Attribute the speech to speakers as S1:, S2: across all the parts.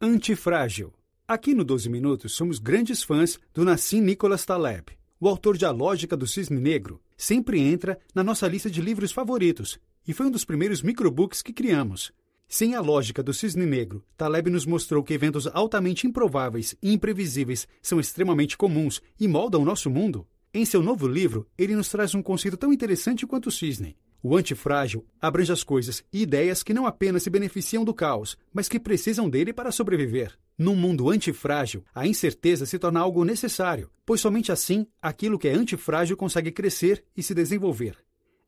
S1: Antifrágil. Aqui no 12 Minutos somos grandes fãs do Nassim Nicholas Taleb. O autor de A Lógica do Cisne Negro sempre entra na nossa lista de livros favoritos e foi um dos primeiros microbooks que criamos. Sem a lógica do cisne negro, Taleb nos mostrou que eventos altamente improváveis e imprevisíveis são extremamente comuns e moldam o nosso mundo. Em seu novo livro, ele nos traz um conceito tão interessante quanto o cisne. O antifrágil abrange as coisas e ideias que não apenas se beneficiam do caos, mas que precisam dele para sobreviver. Num mundo antifrágil, a incerteza se torna algo necessário, pois somente assim aquilo que é antifrágil consegue crescer e se desenvolver.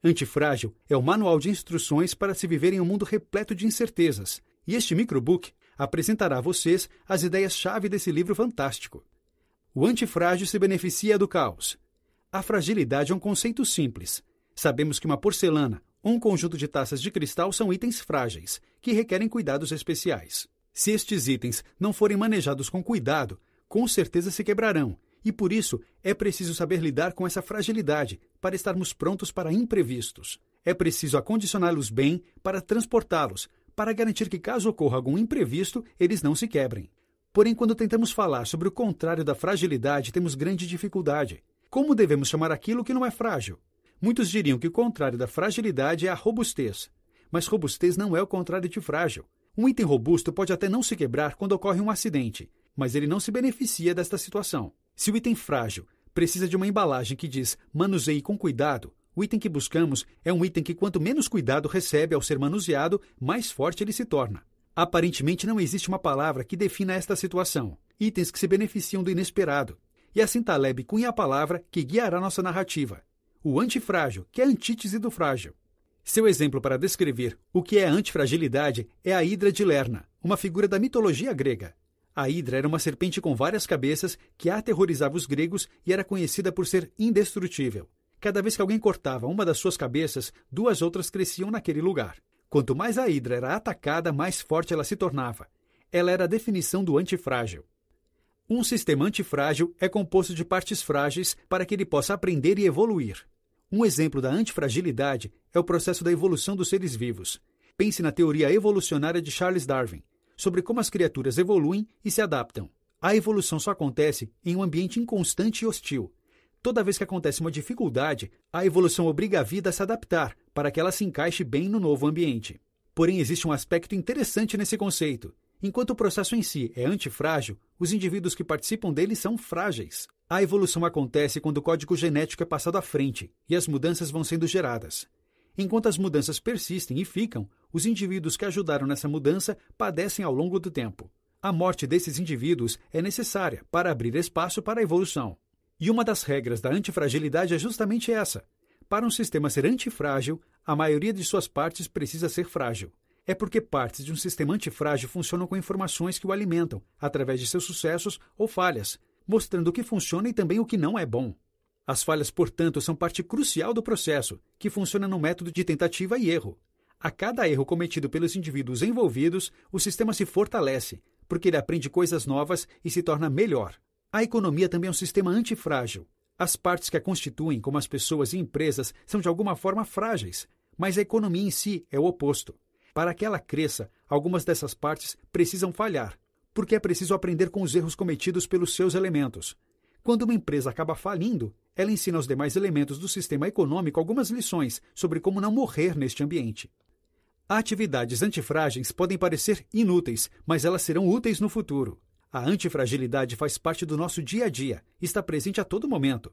S1: Antifrágil é o manual de instruções para se viver em um mundo repleto de incertezas, e este microbook apresentará a vocês as ideias-chave desse livro fantástico. O antifrágil se beneficia do caos. A fragilidade é um conceito simples. Sabemos que uma porcelana ou um conjunto de taças de cristal são itens frágeis, que requerem cuidados especiais. Se estes itens não forem manejados com cuidado, com certeza se quebrarão e por isso é preciso saber lidar com essa fragilidade para estarmos prontos para imprevistos. É preciso acondicioná-los bem para transportá-los, para garantir que, caso ocorra algum imprevisto, eles não se quebrem. Porém, quando tentamos falar sobre o contrário da fragilidade, temos grande dificuldade. Como devemos chamar aquilo que não é frágil? Muitos diriam que o contrário da fragilidade é a robustez. Mas robustez não é o contrário de frágil. Um item robusto pode até não se quebrar quando ocorre um acidente, mas ele não se beneficia desta situação. Se o item frágil precisa de uma embalagem que diz manuseie com cuidado, o item que buscamos é um item que, quanto menos cuidado recebe ao ser manuseado, mais forte ele se torna. Aparentemente, não existe uma palavra que defina esta situação. Itens que se beneficiam do inesperado. E assim Taleb cunha a palavra que guiará nossa narrativa. O antifrágil, que é a antítese do frágil. Seu exemplo para descrever o que é a antifragilidade é a Hidra de Lerna, uma figura da mitologia grega. A Hidra era uma serpente com várias cabeças que aterrorizava os gregos e era conhecida por ser indestrutível. Cada vez que alguém cortava uma das suas cabeças, duas outras cresciam naquele lugar. Quanto mais a Hidra era atacada, mais forte ela se tornava. Ela era a definição do antifrágil. Um sistema antifrágil é composto de partes frágeis para que ele possa aprender e evoluir. Um exemplo da antifragilidade é o processo da evolução dos seres vivos. Pense na teoria evolucionária de Charles Darwin, sobre como as criaturas evoluem e se adaptam. A evolução só acontece em um ambiente inconstante e hostil. Toda vez que acontece uma dificuldade, a evolução obriga a vida a se adaptar para que ela se encaixe bem no novo ambiente. Porém, existe um aspecto interessante nesse conceito. Enquanto o processo em si é antifrágil, os indivíduos que participam dele são frágeis. A evolução acontece quando o código genético é passado à frente e as mudanças vão sendo geradas. Enquanto as mudanças persistem e ficam, os indivíduos que ajudaram nessa mudança padecem ao longo do tempo. A morte desses indivíduos é necessária para abrir espaço para a evolução. E uma das regras da antifragilidade é justamente essa. Para um sistema ser antifrágil, a maioria de suas partes precisa ser frágil. É porque partes de um sistema antifrágil funcionam com informações que o alimentam, através de seus sucessos ou falhas, mostrando o que funciona e também o que não é bom. As falhas, portanto, são parte crucial do processo, que funciona no método de tentativa e erro. A cada erro cometido pelos indivíduos envolvidos, o sistema se fortalece, porque ele aprende coisas novas e se torna melhor. A economia também é um sistema antifrágil. As partes que a constituem, como as pessoas e empresas, são de alguma forma frágeis, mas a economia em si é o oposto. Para que ela cresça, algumas dessas partes precisam falhar, porque é preciso aprender com os erros cometidos pelos seus elementos. Quando uma empresa acaba falindo, ela ensina aos demais elementos do sistema econômico algumas lições sobre como não morrer neste ambiente. Atividades antifrágeis podem parecer inúteis, mas elas serão úteis no futuro. A antifragilidade faz parte do nosso dia a dia, está presente a todo momento.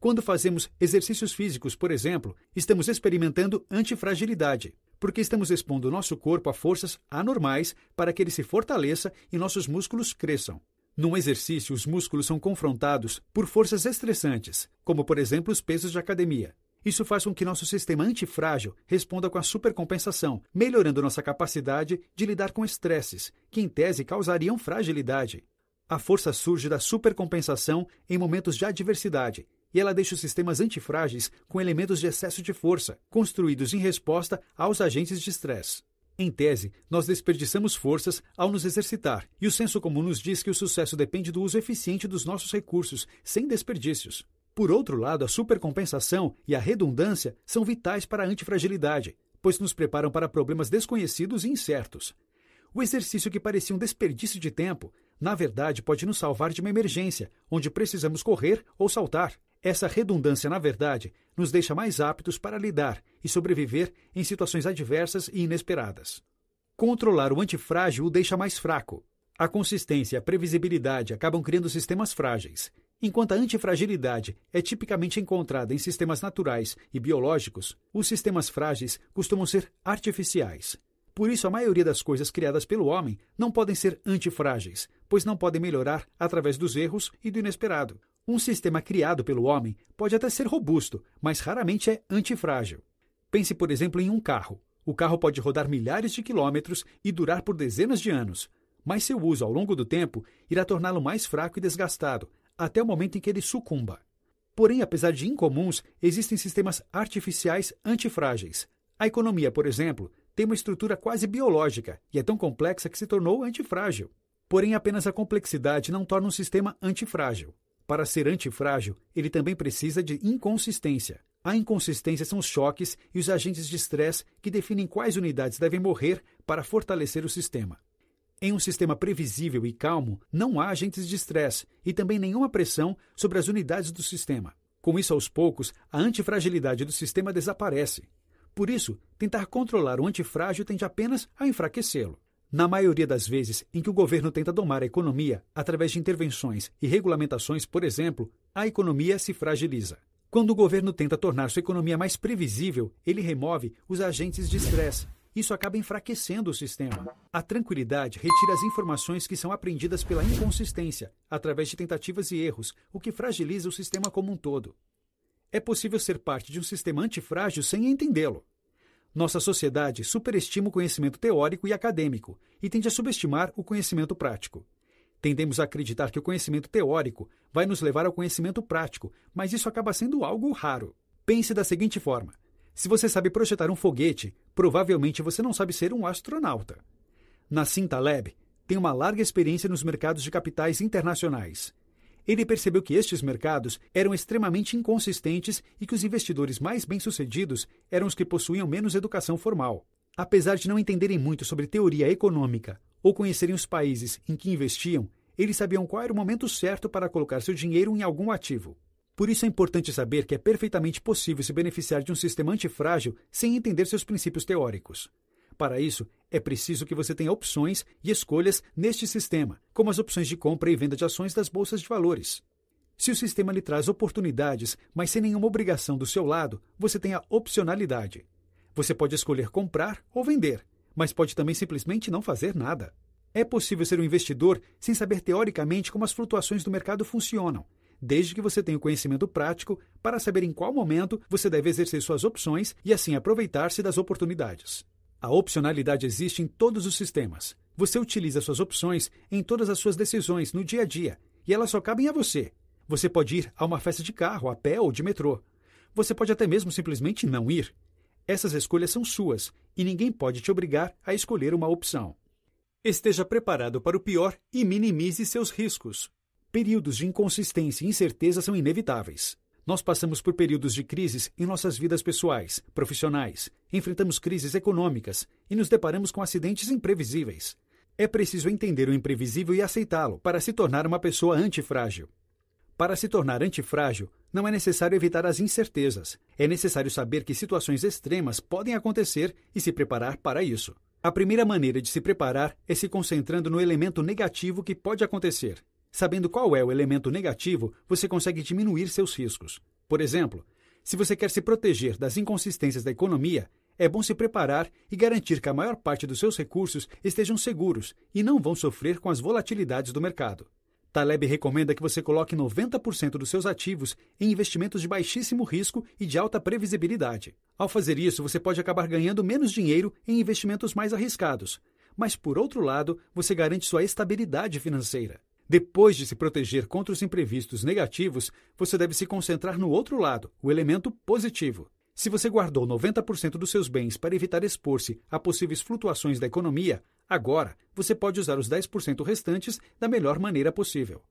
S1: Quando fazemos exercícios físicos, por exemplo, estamos experimentando antifragilidade, porque estamos expondo nosso corpo a forças anormais para que ele se fortaleça e nossos músculos cresçam. Num exercício, os músculos são confrontados por forças estressantes, como por exemplo os pesos de academia. Isso faz com que nosso sistema antifrágil responda com a supercompensação, melhorando nossa capacidade de lidar com estresses, que em tese causariam fragilidade. A força surge da supercompensação em momentos de adversidade, e ela deixa os sistemas antifrágeis com elementos de excesso de força, construídos em resposta aos agentes de estresse. Em tese, nós desperdiçamos forças ao nos exercitar, e o senso comum nos diz que o sucesso depende do uso eficiente dos nossos recursos, sem desperdícios. Por outro lado, a supercompensação e a redundância são vitais para a antifragilidade, pois nos preparam para problemas desconhecidos e incertos. O exercício que parecia um desperdício de tempo, na verdade, pode nos salvar de uma emergência, onde precisamos correr ou saltar. Essa redundância, na verdade, nos deixa mais aptos para lidar e sobreviver em situações adversas e inesperadas. Controlar o antifrágil o deixa mais fraco. A consistência e a previsibilidade acabam criando sistemas frágeis. Enquanto a antifragilidade é tipicamente encontrada em sistemas naturais e biológicos, os sistemas frágeis costumam ser artificiais. Por isso, a maioria das coisas criadas pelo homem não podem ser antifrágeis, pois não podem melhorar através dos erros e do inesperado. Um sistema criado pelo homem pode até ser robusto, mas raramente é antifrágil. Pense, por exemplo, em um carro. O carro pode rodar milhares de quilômetros e durar por dezenas de anos, mas seu uso ao longo do tempo irá torná-lo mais fraco e desgastado, até o momento em que ele sucumba. Porém, apesar de incomuns, existem sistemas artificiais antifrágeis. A economia, por exemplo, tem uma estrutura quase biológica e é tão complexa que se tornou antifrágil. Porém, apenas a complexidade não torna um sistema antifrágil. Para ser antifrágil, ele também precisa de inconsistência. A inconsistência são os choques e os agentes de estresse que definem quais unidades devem morrer para fortalecer o sistema. Em um sistema previsível e calmo, não há agentes de estresse e também nenhuma pressão sobre as unidades do sistema. Com isso, aos poucos, a antifragilidade do sistema desaparece por isso, tentar controlar o antifrágil tende apenas a enfraquecê-lo. Na maioria das vezes em que o governo tenta domar a economia através de intervenções e regulamentações, por exemplo, a economia se fragiliza. Quando o governo tenta tornar sua economia mais previsível, ele remove os agentes de estresse. Isso acaba enfraquecendo o sistema. A tranquilidade retira as informações que são aprendidas pela inconsistência, através de tentativas e erros, o que fragiliza o sistema como um todo. É possível ser parte de um sistema antifrágil sem entendê-lo. Nossa sociedade superestima o conhecimento teórico e acadêmico e tende a subestimar o conhecimento prático. Tendemos a acreditar que o conhecimento teórico vai nos levar ao conhecimento prático, mas isso acaba sendo algo raro. Pense da seguinte forma: se você sabe projetar um foguete, provavelmente você não sabe ser um astronauta. Nassim Taleb tem uma larga experiência nos mercados de capitais internacionais. Ele percebeu que estes mercados eram extremamente inconsistentes e que os investidores mais bem-sucedidos eram os que possuíam menos educação formal. Apesar de não entenderem muito sobre teoria econômica ou conhecerem os países em que investiam, eles sabiam qual era o momento certo para colocar seu dinheiro em algum ativo. Por isso é importante saber que é perfeitamente possível se beneficiar de um sistema antifrágil sem entender seus princípios teóricos. Para isso, é preciso que você tenha opções e escolhas neste sistema, como as opções de compra e venda de ações das bolsas de valores. Se o sistema lhe traz oportunidades, mas sem nenhuma obrigação do seu lado, você tem a opcionalidade. Você pode escolher comprar ou vender, mas pode também simplesmente não fazer nada. É possível ser um investidor sem saber teoricamente como as flutuações do mercado funcionam, desde que você tenha o conhecimento prático para saber em qual momento você deve exercer suas opções e assim aproveitar-se das oportunidades. A opcionalidade existe em todos os sistemas. Você utiliza suas opções em todas as suas decisões no dia a dia e elas só cabem a você. Você pode ir a uma festa de carro, a pé ou de metrô. Você pode até mesmo simplesmente não ir. Essas escolhas são suas e ninguém pode te obrigar a escolher uma opção. Esteja preparado para o pior e minimize seus riscos. Períodos de inconsistência e incerteza são inevitáveis. Nós passamos por períodos de crises em nossas vidas pessoais, profissionais, enfrentamos crises econômicas e nos deparamos com acidentes imprevisíveis. É preciso entender o imprevisível e aceitá-lo para se tornar uma pessoa antifrágil. Para se tornar antifrágil, não é necessário evitar as incertezas. É necessário saber que situações extremas podem acontecer e se preparar para isso. A primeira maneira de se preparar é se concentrando no elemento negativo que pode acontecer. Sabendo qual é o elemento negativo, você consegue diminuir seus riscos. Por exemplo, se você quer se proteger das inconsistências da economia, é bom se preparar e garantir que a maior parte dos seus recursos estejam seguros e não vão sofrer com as volatilidades do mercado. Taleb recomenda que você coloque 90% dos seus ativos em investimentos de baixíssimo risco e de alta previsibilidade. Ao fazer isso, você pode acabar ganhando menos dinheiro em investimentos mais arriscados, mas por outro lado, você garante sua estabilidade financeira. Depois de se proteger contra os imprevistos negativos, você deve se concentrar no outro lado, o elemento positivo. Se você guardou 90% dos seus bens para evitar expor-se a possíveis flutuações da economia, agora você pode usar os 10% restantes da melhor maneira possível.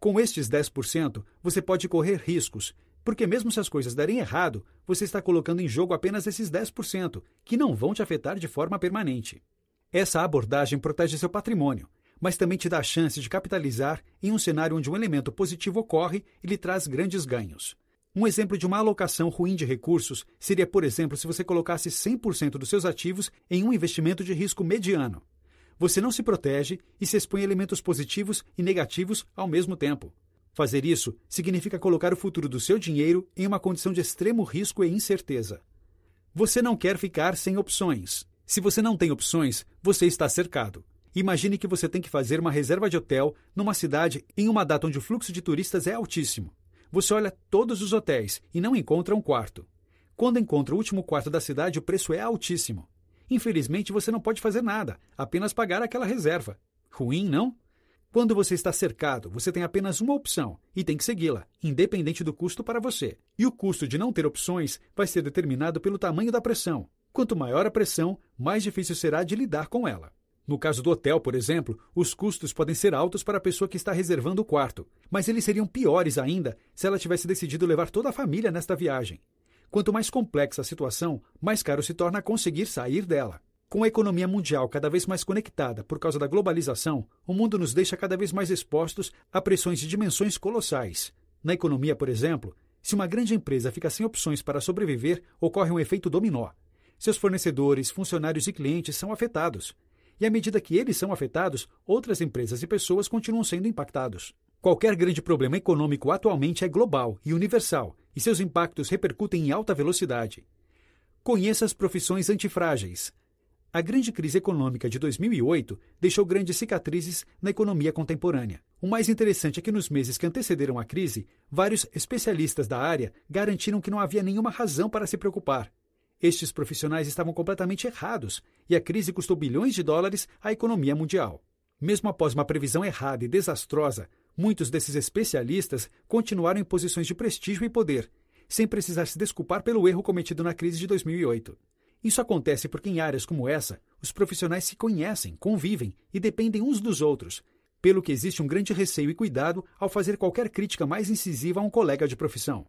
S1: Com estes 10%, você pode correr riscos, porque mesmo se as coisas derem errado, você está colocando em jogo apenas esses 10%, que não vão te afetar de forma permanente. Essa abordagem protege seu patrimônio, mas também te dá a chance de capitalizar em um cenário onde um elemento positivo ocorre e lhe traz grandes ganhos. Um exemplo de uma alocação ruim de recursos seria, por exemplo, se você colocasse 100% dos seus ativos em um investimento de risco mediano. Você não se protege e se expõe a elementos positivos e negativos ao mesmo tempo. Fazer isso significa colocar o futuro do seu dinheiro em uma condição de extremo risco e incerteza. Você não quer ficar sem opções. Se você não tem opções, você está cercado. Imagine que você tem que fazer uma reserva de hotel numa cidade em uma data onde o fluxo de turistas é altíssimo. Você olha todos os hotéis e não encontra um quarto. Quando encontra o último quarto da cidade, o preço é altíssimo. Infelizmente, você não pode fazer nada, apenas pagar aquela reserva. Ruim, não? Quando você está cercado, você tem apenas uma opção e tem que segui-la, independente do custo para você. E o custo de não ter opções vai ser determinado pelo tamanho da pressão. Quanto maior a pressão, mais difícil será de lidar com ela. No caso do hotel, por exemplo, os custos podem ser altos para a pessoa que está reservando o quarto, mas eles seriam piores ainda se ela tivesse decidido levar toda a família nesta viagem. Quanto mais complexa a situação, mais caro se torna conseguir sair dela. Com a economia mundial cada vez mais conectada por causa da globalização, o mundo nos deixa cada vez mais expostos a pressões de dimensões colossais. Na economia, por exemplo, se uma grande empresa fica sem opções para sobreviver, ocorre um efeito dominó. Seus fornecedores, funcionários e clientes são afetados. E à medida que eles são afetados, outras empresas e pessoas continuam sendo impactados. Qualquer grande problema econômico atualmente é global e universal, e seus impactos repercutem em alta velocidade. Conheça as profissões antifrágeis. A grande crise econômica de 2008 deixou grandes cicatrizes na economia contemporânea. O mais interessante é que nos meses que antecederam a crise, vários especialistas da área garantiram que não havia nenhuma razão para se preocupar. Estes profissionais estavam completamente errados e a crise custou bilhões de dólares à economia mundial. Mesmo após uma previsão errada e desastrosa, muitos desses especialistas continuaram em posições de prestígio e poder, sem precisar se desculpar pelo erro cometido na crise de 2008. Isso acontece porque em áreas como essa, os profissionais se conhecem, convivem e dependem uns dos outros, pelo que existe um grande receio e cuidado ao fazer qualquer crítica mais incisiva a um colega de profissão.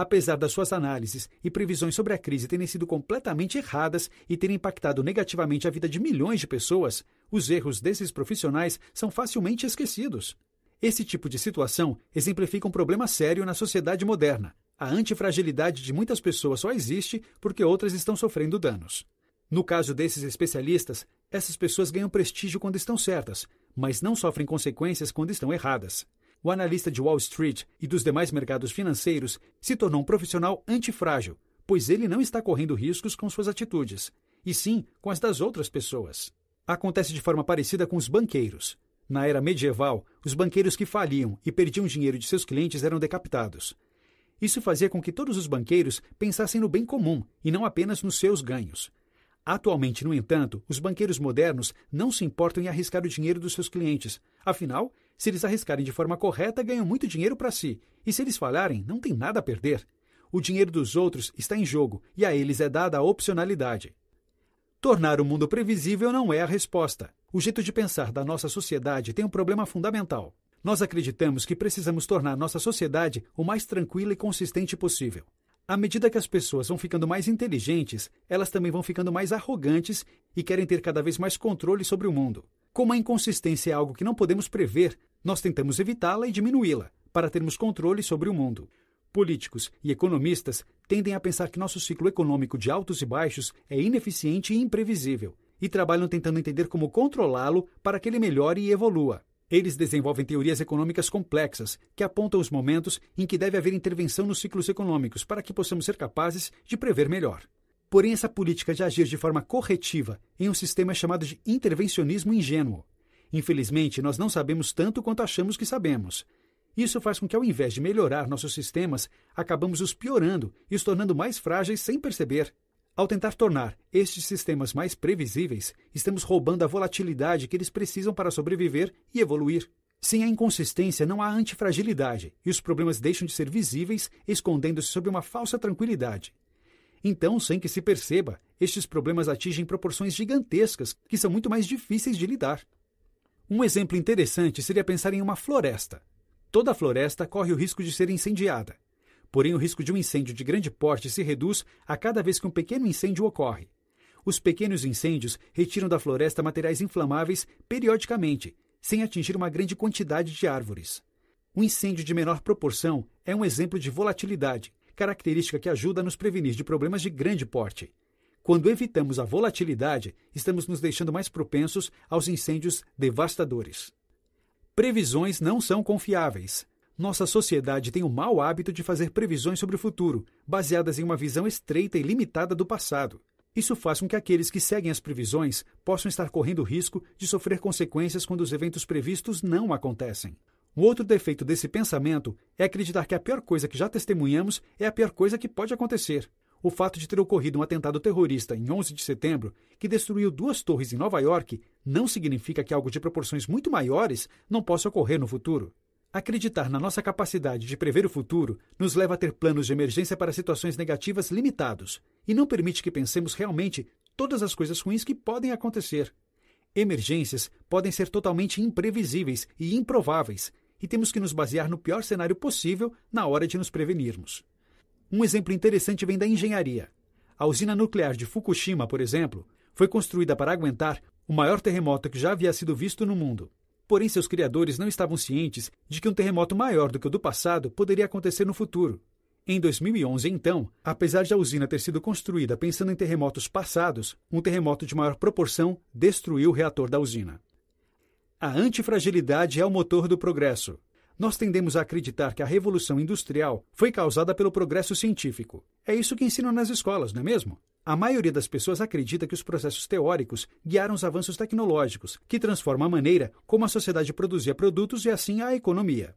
S1: Apesar das suas análises e previsões sobre a crise terem sido completamente erradas e terem impactado negativamente a vida de milhões de pessoas, os erros desses profissionais são facilmente esquecidos. Esse tipo de situação exemplifica um problema sério na sociedade moderna, a antifragilidade de muitas pessoas só existe porque outras estão sofrendo danos. No caso desses especialistas, essas pessoas ganham prestígio quando estão certas, mas não sofrem consequências quando estão erradas. O analista de Wall Street e dos demais mercados financeiros se tornou um profissional antifrágil, pois ele não está correndo riscos com suas atitudes, e sim com as das outras pessoas. Acontece de forma parecida com os banqueiros. Na era medieval, os banqueiros que faliam e perdiam dinheiro de seus clientes eram decapitados. Isso fazia com que todos os banqueiros pensassem no bem comum e não apenas nos seus ganhos. Atualmente, no entanto, os banqueiros modernos não se importam em arriscar o dinheiro dos seus clientes. Afinal, se eles arriscarem de forma correta, ganham muito dinheiro para si. E se eles falharem, não tem nada a perder. O dinheiro dos outros está em jogo e a eles é dada a opcionalidade. Tornar o mundo previsível não é a resposta. O jeito de pensar da nossa sociedade tem um problema fundamental. Nós acreditamos que precisamos tornar nossa sociedade o mais tranquila e consistente possível. À medida que as pessoas vão ficando mais inteligentes, elas também vão ficando mais arrogantes e querem ter cada vez mais controle sobre o mundo. Como a inconsistência é algo que não podemos prever, nós tentamos evitá-la e diminuí-la, para termos controle sobre o mundo. Políticos e economistas tendem a pensar que nosso ciclo econômico de altos e baixos é ineficiente e imprevisível, e trabalham tentando entender como controlá-lo para que ele melhore e evolua. Eles desenvolvem teorias econômicas complexas que apontam os momentos em que deve haver intervenção nos ciclos econômicos para que possamos ser capazes de prever melhor. Porém, essa política de agir de forma corretiva em um sistema chamado de intervencionismo ingênuo. Infelizmente, nós não sabemos tanto quanto achamos que sabemos. Isso faz com que, ao invés de melhorar nossos sistemas, acabamos os piorando e os tornando mais frágeis sem perceber. Ao tentar tornar estes sistemas mais previsíveis, estamos roubando a volatilidade que eles precisam para sobreviver e evoluir. Sem a inconsistência, não há antifragilidade, e os problemas deixam de ser visíveis, escondendo-se sob uma falsa tranquilidade. Então, sem que se perceba, estes problemas atingem proporções gigantescas que são muito mais difíceis de lidar. Um exemplo interessante seria pensar em uma floresta. Toda floresta corre o risco de ser incendiada. Porém, o risco de um incêndio de grande porte se reduz a cada vez que um pequeno incêndio ocorre. Os pequenos incêndios retiram da floresta materiais inflamáveis periodicamente, sem atingir uma grande quantidade de árvores. Um incêndio de menor proporção é um exemplo de volatilidade, característica que ajuda a nos prevenir de problemas de grande porte. Quando evitamos a volatilidade, estamos nos deixando mais propensos aos incêndios devastadores. Previsões não são confiáveis. Nossa sociedade tem o mau hábito de fazer previsões sobre o futuro, baseadas em uma visão estreita e limitada do passado. Isso faz com que aqueles que seguem as previsões possam estar correndo o risco de sofrer consequências quando os eventos previstos não acontecem. O outro defeito desse pensamento é acreditar que a pior coisa que já testemunhamos é a pior coisa que pode acontecer. O fato de ter ocorrido um atentado terrorista em 11 de setembro, que destruiu duas torres em Nova York, não significa que algo de proporções muito maiores não possa ocorrer no futuro. Acreditar na nossa capacidade de prever o futuro nos leva a ter planos de emergência para situações negativas limitados e não permite que pensemos realmente todas as coisas ruins que podem acontecer. Emergências podem ser totalmente imprevisíveis e improváveis, e temos que nos basear no pior cenário possível na hora de nos prevenirmos. Um exemplo interessante vem da engenharia. A usina nuclear de Fukushima, por exemplo, foi construída para aguentar o maior terremoto que já havia sido visto no mundo. Porém, seus criadores não estavam cientes de que um terremoto maior do que o do passado poderia acontecer no futuro. Em 2011, então, apesar de a usina ter sido construída pensando em terremotos passados, um terremoto de maior proporção destruiu o reator da usina. A antifragilidade é o motor do progresso nós tendemos a acreditar que a revolução industrial foi causada pelo progresso científico. É isso que ensinam nas escolas, não é mesmo? A maioria das pessoas acredita que os processos teóricos guiaram os avanços tecnológicos, que transformam a maneira como a sociedade produzia produtos e assim a economia.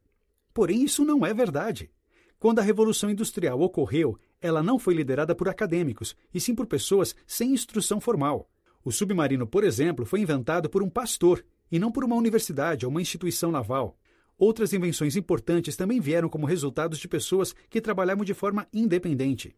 S1: Porém, isso não é verdade. Quando a Revolução Industrial ocorreu, ela não foi liderada por acadêmicos, e sim por pessoas sem instrução formal. O submarino, por exemplo, foi inventado por um pastor, e não por uma universidade ou uma instituição naval. Outras invenções importantes também vieram como resultados de pessoas que trabalhavam de forma independente.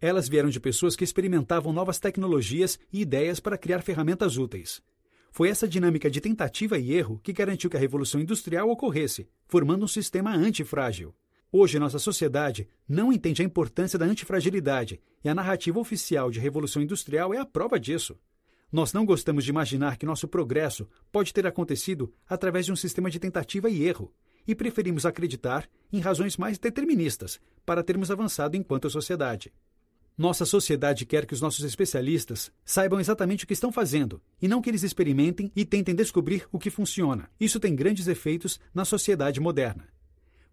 S1: Elas vieram de pessoas que experimentavam novas tecnologias e ideias para criar ferramentas úteis. Foi essa dinâmica de tentativa e erro que garantiu que a Revolução Industrial ocorresse, formando um sistema antifrágil. Hoje, nossa sociedade não entende a importância da antifragilidade e a narrativa oficial de Revolução Industrial é a prova disso. Nós não gostamos de imaginar que nosso progresso pode ter acontecido através de um sistema de tentativa e erro, e preferimos acreditar em razões mais deterministas para termos avançado enquanto sociedade. Nossa sociedade quer que os nossos especialistas saibam exatamente o que estão fazendo e não que eles experimentem e tentem descobrir o que funciona. Isso tem grandes efeitos na sociedade moderna.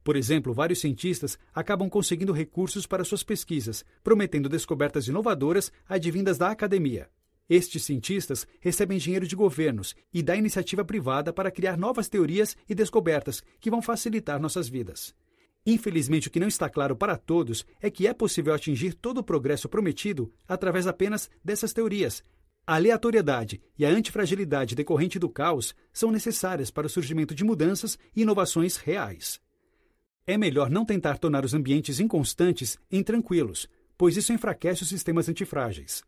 S1: Por exemplo, vários cientistas acabam conseguindo recursos para suas pesquisas, prometendo descobertas inovadoras advindas da academia. Estes cientistas recebem dinheiro de governos e da iniciativa privada para criar novas teorias e descobertas que vão facilitar nossas vidas. Infelizmente, o que não está claro para todos é que é possível atingir todo o progresso prometido através apenas dessas teorias. A aleatoriedade e a antifragilidade decorrente do caos são necessárias para o surgimento de mudanças e inovações reais. É melhor não tentar tornar os ambientes inconstantes em tranquilos, pois isso enfraquece os sistemas antifrágeis.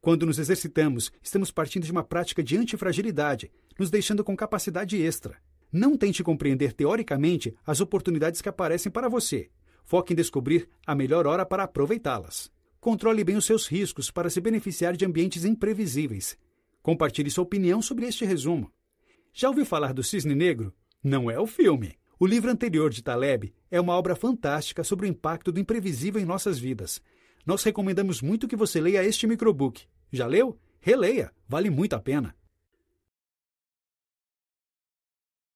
S1: Quando nos exercitamos, estamos partindo de uma prática de antifragilidade, nos deixando com capacidade extra. Não tente compreender teoricamente as oportunidades que aparecem para você. Foque em descobrir a melhor hora para aproveitá-las. Controle bem os seus riscos para se beneficiar de ambientes imprevisíveis. Compartilhe sua opinião sobre este resumo. Já ouviu falar do Cisne Negro? Não é o filme. O livro anterior de Taleb é uma obra fantástica sobre o impacto do imprevisível em nossas vidas nós recomendamos muito que você leia este microbook. Já leu? Releia, vale muito a pena.